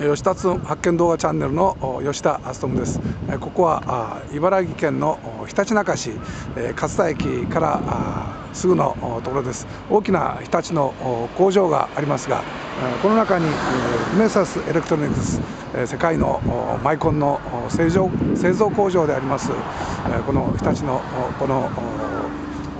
吉田発見動画チャンネルの吉田勉です。ここは茨城県のひたちなか市勝田駅からすぐのところです。大きな日立の工場がありますがこの中にルネサスエレクトロニクス世界のマイコンの製造製造工場でありますこの日立のこの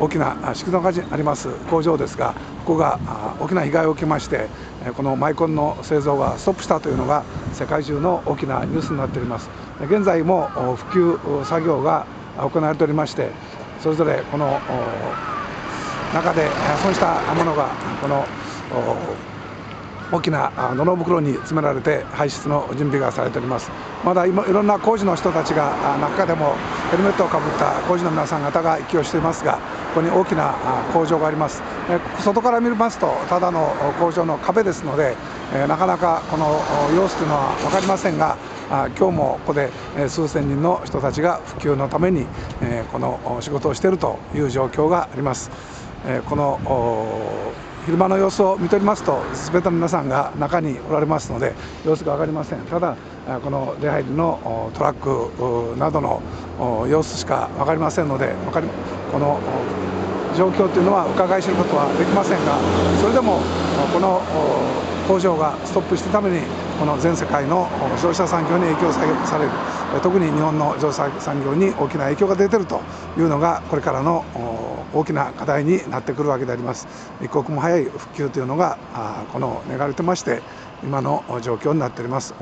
大きな宿儺があります。工場ですがここが大きな被害を受けましてこのマイコンの製造がストップしたというのが世界中の大きなニュースになっております。現在も復旧作業が行われておりましてそれぞれこの中で損したものがこの大きな布袋に詰められて排出の準備がされております。まだ今いろんな工事の人たちが中でもヘルメットをかぶった工事の皆さん方が息をしていますがここに大きな工場があります。外から見ますとただの工場の壁ですのでなかなかこの様子というのは分かりませんが今日もここで数千人の人たちが復旧のためにこの仕事をしているという状況があります。この昼間の様子を見ておりますと全ての皆さんが中におられますので様子が分かりません。ただこの出入りのトラックなどの様子しか分かりませんのでこの状況というのは伺い知ることはできませんがそれでもこの工場がストップしてためにこの全世界の自動車産業に影響される。特に日本の自動車産業に大きな影響が出ているというのがこれからの大きな課題になってくるわけであります。一刻も早い復旧というのがこの願われてまして今の状況になっております。